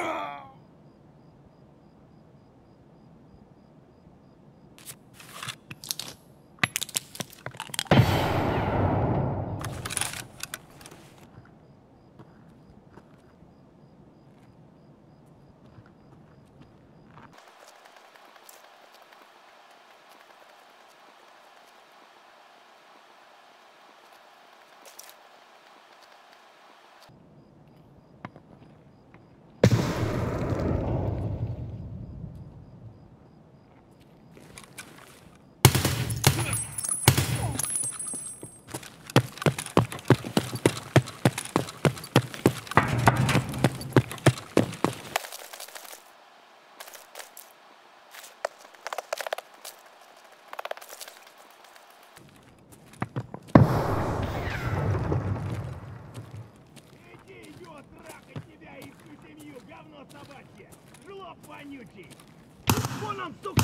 Ah! говно собачье! Жлоб вонючий! Вон он, сука!